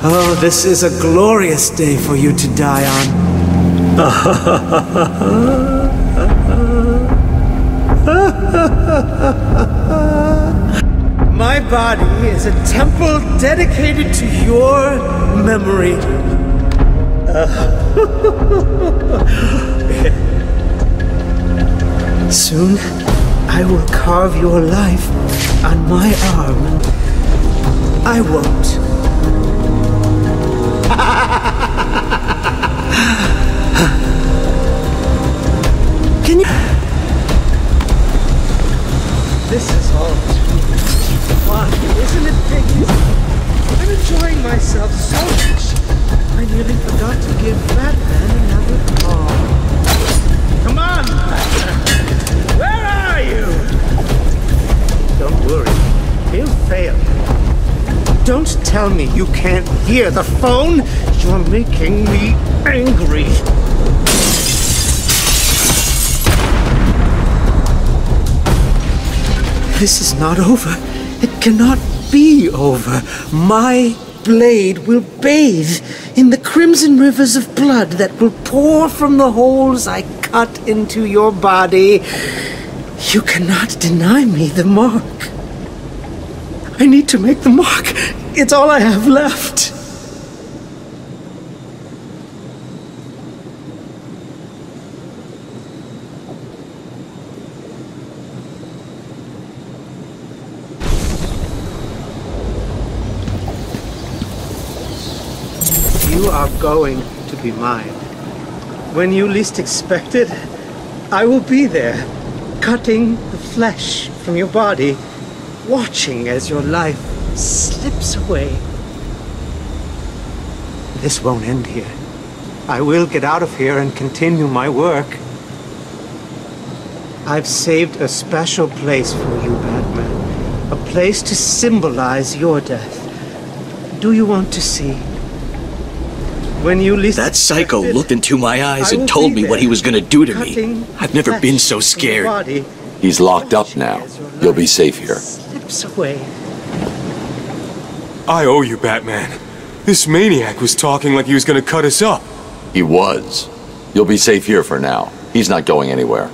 Oh, this is a glorious day for you to die on. My body is a temple dedicated to your memory. Soon, I will carve your life on my arm. I won't. Fun, isn't it, Piggies? I'm enjoying myself so much. I nearly forgot to give Batman another call. Come on. Where are you? Don't worry. He'll fail. Don't tell me you can't hear the phone. You're making me angry. This is not over. It cannot be over. My blade will bathe in the crimson rivers of blood that will pour from the holes I cut into your body. You cannot deny me the mark. I need to make the mark. It's all I have left. You are going to be mine. When you least expect it, I will be there, cutting the flesh from your body, watching as your life slips away. This won't end here. I will get out of here and continue my work. I've saved a special place for you, Batman. A place to symbolize your death. Do you want to see? When you least That psycho expected, looked into my eyes and told me what he was gonna do to me. I've never been so scared. He's locked up now. You'll be safe here. Slips away. I owe you, Batman. This maniac was talking like he was gonna cut us up. He was. You'll be safe here for now. He's not going anywhere.